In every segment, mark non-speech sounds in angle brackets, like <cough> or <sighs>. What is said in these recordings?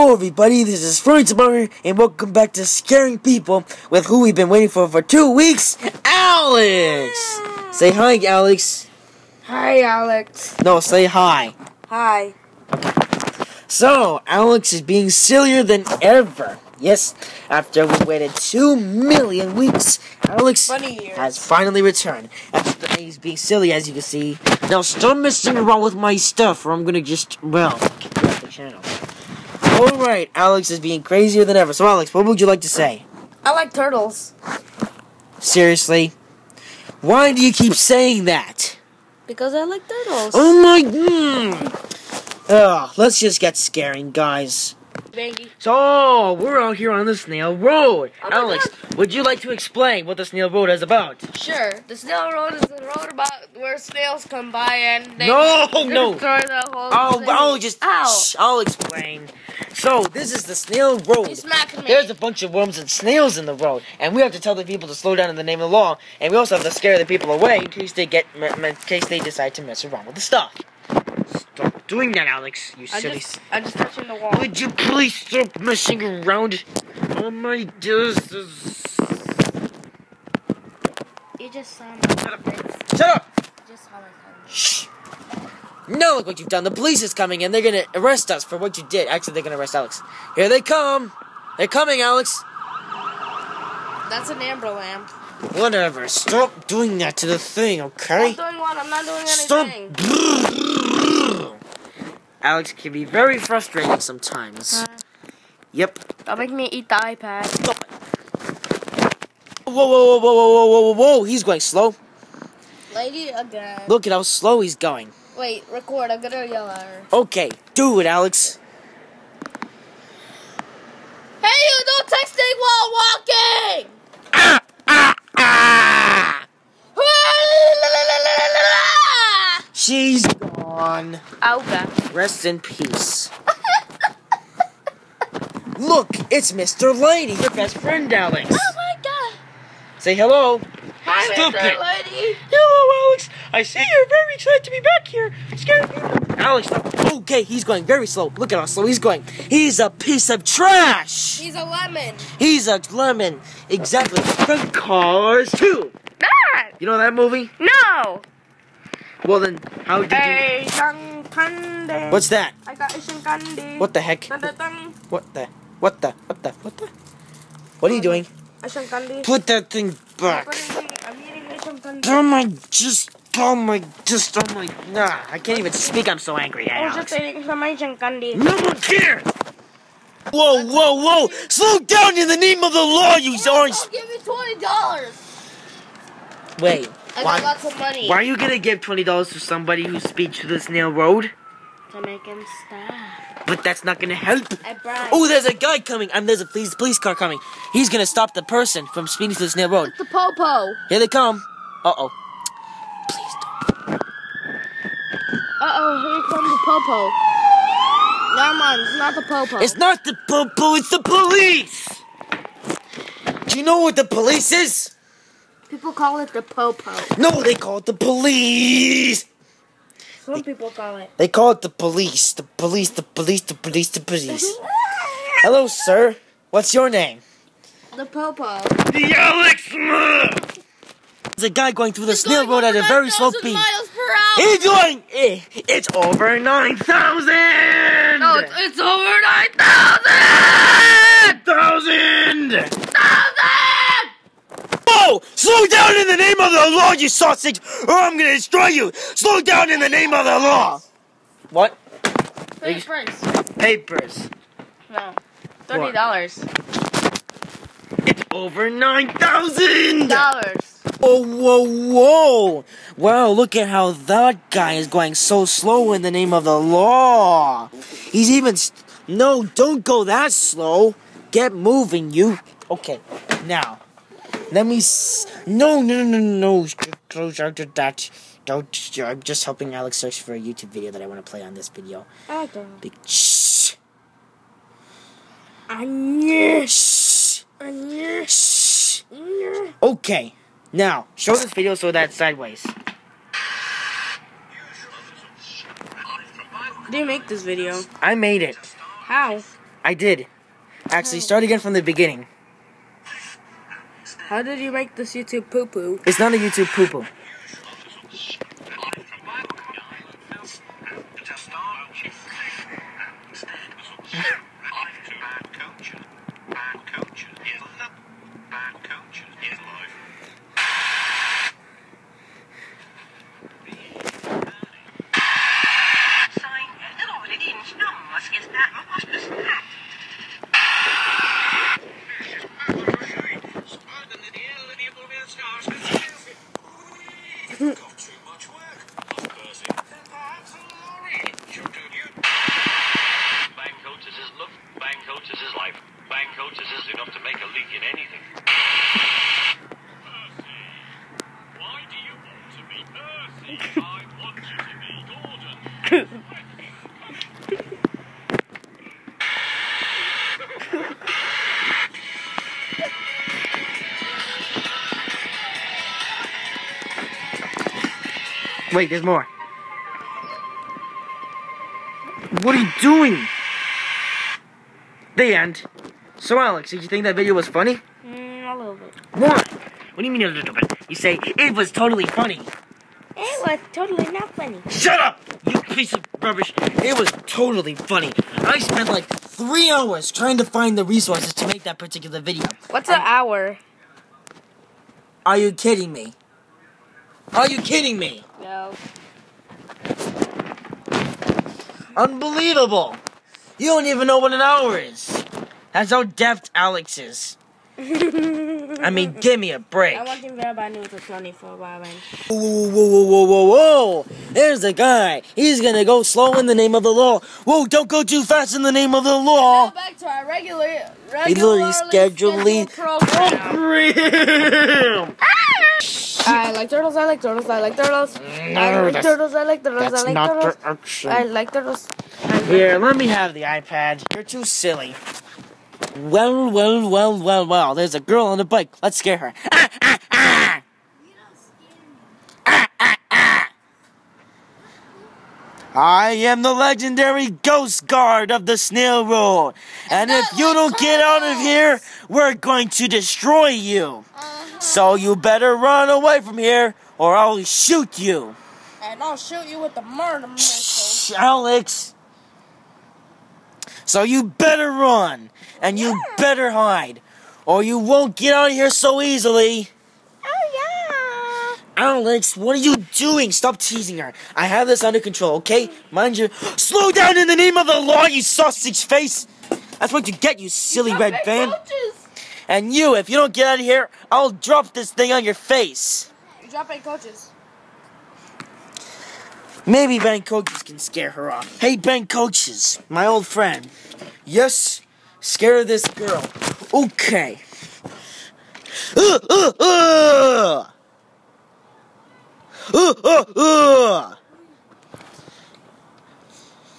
Hello everybody, this is Floyd Tomorrow, and welcome back to Scaring People with who we've been waiting for for two weeks, Alex! Say hi, Alex. Hi, Alex. No, say hi. Hi. So, Alex is being sillier than ever. Yes, after we waited two million weeks, Alex has finally returned. After he's being silly, as you can see. Now, stop messing around with my stuff, or I'm gonna just, well, kick you off the channel. Alright, Alex is being crazier than ever. So, Alex, what would you like to say? I like turtles Seriously? Why do you keep saying that? because I like turtles. Oh my. Mm. Ugh, let's just get scaring, guys. So, we're out here on the Snail Road. Oh Alex, would you like to explain what the Snail Road is about? Sure. The snail road is the road about where snails come by and they No, <laughs> no. destroy the whole I'll, thing. I'll just. Ow. Shh, I'll explain. So, this is the Snail Road. You smacking me. There's a bunch of worms and snails in the road, and we have to tell the people to slow down in the name of the law, and we also have to scare the people away in case they get, in case they decide to mess around with the stuff. Stop doing that, Alex. You I silly. just, I just touching the wall. Would you please stop messing around? Oh my goodness. You just saw my Shut up! You just saw my. Shh. No, look what you've done. The police is coming and they're gonna arrest us for what you did. Actually, they're gonna arrest Alex. Here they come. They're coming, Alex. That's an amber lamp. Whatever. Stop doing that to the thing, okay? I'm okay? doing one. I'm not doing anything. Stop. Alex can be very frustrating sometimes. Huh? Yep. Don't make me eat the iPad. Stop. Whoa, whoa, whoa, whoa, whoa, whoa, whoa, whoa. He's going slow. Lady again. Look at how slow he's going. Wait, record. I'm gonna yell at her. Okay, do it, Alex. Hey, you! No texting while walking. Ah, ah, ah! She's gone. Auga. Rest in peace. <laughs> Look, it's Mr. Lady, your best friend, Alex. Oh my god. Say hello. Hi, Stupid. Mr. Lady. Hello, Alex. I see you're very excited to be back here. Scared people. Alex. Okay, he's going very slow. Look at how slow he's going. He's a piece of trash. He's a lemon. He's a lemon. Exactly. From Cars 2. Not. You know that movie? No. Well, then, how did you... Asian. What's that? I got Asian candy. What the heck? What the? What the? What the? What the? What are you doing? Asian candy. Put that thing back. I'm eating Asian candy. Oh my, just, oh my, just, oh my, nah, I can't even speak, I'm so angry, I was Alex. just eating some Asian. No one cares! Whoa, whoa, whoa! Slow down in the name of the law, you orange! Don't give me twenty dollars. Wait, I got why, lots of money. why are you gonna give $20 to somebody who speaks to the snail road? To make him stop. But that's not gonna help. Oh, there's a guy coming, and there's a police, police car coming. He's gonna stop the person from speeding to the snail road. the popo. Here they come. Uh-oh. Please don't. Uh oh, here comes the popo. No, mind, it's not the popo. It's not the popo, it's the police! Do you know what the police is? People call it the popo. No, they call it the police! Some people call it. They call it the police. The police, the police, the police, the police. Hello, sir. What's your name? The popo. The Alex There's a guy going through the snail road at a very slow speed. miles per hour. He's going. eh, It's over 9,000! No, it's, it's over 9,000! Thousand! Thousand! Whoa! Slow down in the name of the law, you sausage, or I'm gonna destroy you! Slow down in the name of the law! What? Papers. Papers. No. Thirty dollars. It's over 9,000! Dollars. Whoa, whoa, whoa! Wow, look at how that guy is going so slow in the name of the law! He's even. St- no, don't go that slow! Get moving, you! Okay, now. Let me. S- no, no, no, no, no! Close out of that. Don't. I'm just helping Alex search for a YouTube video that I want to play on this video. Okay. Big. Shh! Anya. Shh! Anya. Shh! Okay, now, show this video so that's sideways. Did you make this video? I made it. How? I I did. Actually, start again from the beginning. How did you make this YouTube poo poo? It's not a YouTube poo poo. Wait, there's more. What are you doing? The end. So, Alex, did you think that video was funny? Mm, a little bit. Why? What do you mean a little bit? You say it was totally funny. It was totally not funny. Shut up, you piece of rubbish. It was totally funny. I spent like three hours trying to find the resources to make that particular video. What's an hour? Are you kidding me? Are you kidding me? No. Unbelievable. You don't even know what an hour is. That's how deft Alex is. <laughs> I mean, give me a break. I want to verify news of 24 by Whoa, whoa, whoa, whoa, whoa, whoa! There's a guy. He's gonna go slow in the name of the law. Whoa, don't go too fast in the name of the law. back to our regular, Regularly scheduled program. <laughs> Program. Ah! I like turtles. I like turtles. I like turtles. I like turtles. I like turtles. I like not turtles. the action. I like turtles. Here, let me have the iPad. You're too silly. Well, well, well, well, well. There's a girl on a bike. Let's scare her. Ah, ah, ah. Ah, ah, ah. I am the legendary ghost guard of the snail road. And if you don't get out of here, we're going to destroy you. So you better run away from here or I'll shoot you. And I'll shoot you with the murder missile. Shh, Alex. So you better run and you better hide, or you won't get out of here so easily. Oh yeah. Alex, what are you doing? Stop teasing her. I have this under control, okay? Mind you, slow down in the name of the law, you sausage face. That's what you get, you silly yeah. red van. And you, if you don't get out of here, I'll drop this thing on your face. You drop eight coaches. Maybe Ben Coaches can scare her off. Hey, Ben Coaches, my old friend. Yes, scare this girl. Okay. Uh, uh, uh. Uh, uh, uh.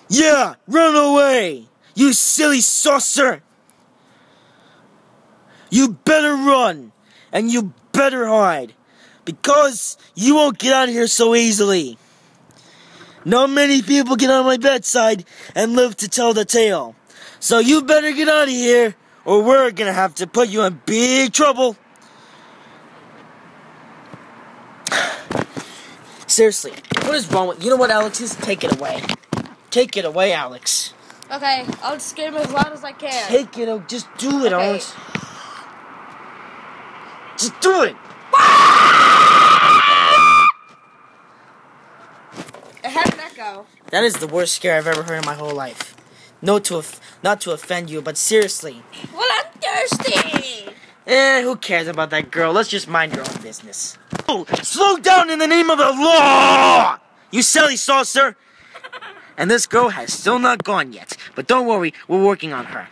Yeah, run away, you silly saucer. You better run, and you better hide, because you won't get out of here so easily. Not many people get on my bedside and live to tell the tale. So you better get out of here, or we're gonna have to put you in big trouble. <sighs> Seriously, what is wrong with you? Know what, Alex? Just take it away. Take it away, Alex. Okay, I'll scream as loud as I can. Take it. Just do it, Okay. Alex. Just do it. It had an echo. That is the worst scare I've ever heard in my whole life. No, to not to offend you, but seriously. Well, I'm thirsty. Eh, who cares about that girl? Let's just mind your own business. Oh, slow down in the name of the law! You silly saucer! And this girl has still not gone yet. But don't worry, we're working on her.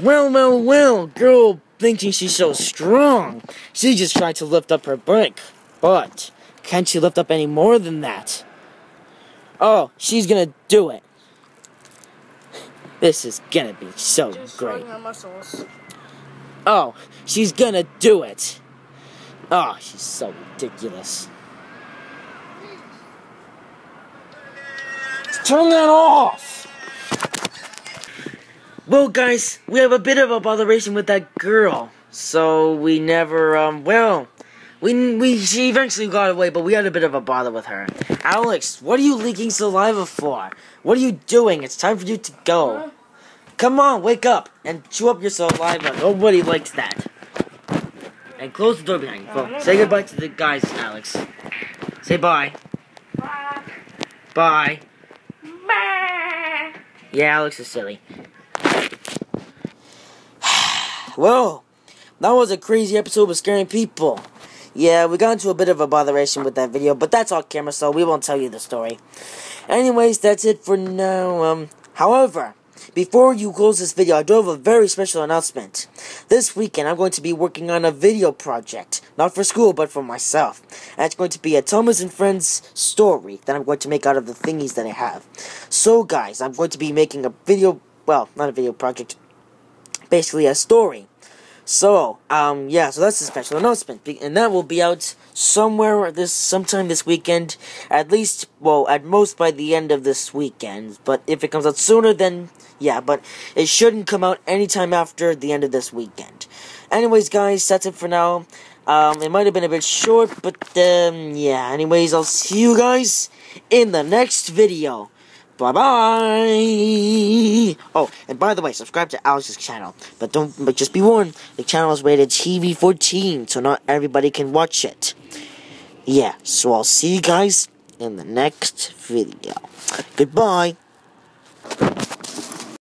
Well, well, well, girl thinking she's so strong. She just tried to lift up her bike. But, can't she lift up any more than that? Oh, she's gonna do it. This is gonna be so Just great. her muscles. Oh, she's gonna do it. Oh, she's so ridiculous. Turn that off. Well, guys, we have a bit of a botheration with that girl, so we never, um, well, we, we, she eventually got away, but we had a bit of a bother with her. Alex, what are you leaking saliva for? What are you doing? It's time for you to go. Come on, wake up and chew up your saliva. Nobody likes that. And close the door behind you. Go. Say goodbye to the guys, Alex. Say bye bye. Bye. Yeah, Alex is silly. Whoa, that was a crazy episode of scaring people. Yeah, we got into a bit of a botheration with that video, but that's all camera, so we won't tell you the story. Anyways, that's it for now. Um, however, before you close this video, I do have a very special announcement. This weekend, I'm going to be working on a video project. Not for school, but for myself. And it's going to be a Thomas and Friends story that I'm going to make out of the thingies that I have. So, guys, I'm going to be making a video, well, not a video project, basically a story. So, um, yeah, so that's a special announcement, and that will be out somewhere this, sometime this weekend, at least, well, at most by the end of this weekend, but if it comes out sooner, then, yeah, but it shouldn't come out anytime after the end of this weekend. Anyways, guys, that's it for now. Um, it might have been a bit short, but, um, yeah, anyways, I'll see you guys in the next video. Bye bye. Oh, and by the way, subscribe to Alex's channel. But don't, but just be warned, the channel is rated TV 14, so not everybody can watch it. Yeah, so I'll see you guys in the next video. Goodbye.